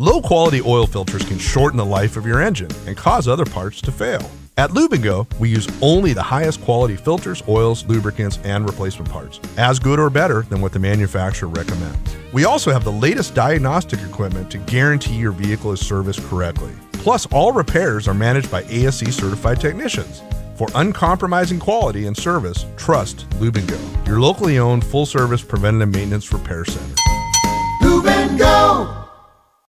Low quality oil filters can shorten the life of your engine and cause other parts to fail. At Lube N Go, we use only the highest quality filters, oils, lubricants, and replacement parts, as good or better than what the manufacturer recommends. We also have the latest diagnostic equipment to guarantee your vehicle is serviced correctly. Plus, all repairs are managed by ASE certified technicians. For uncompromising quality and service, trust Lube N Go, your locally owned full service preventative maintenance repair center.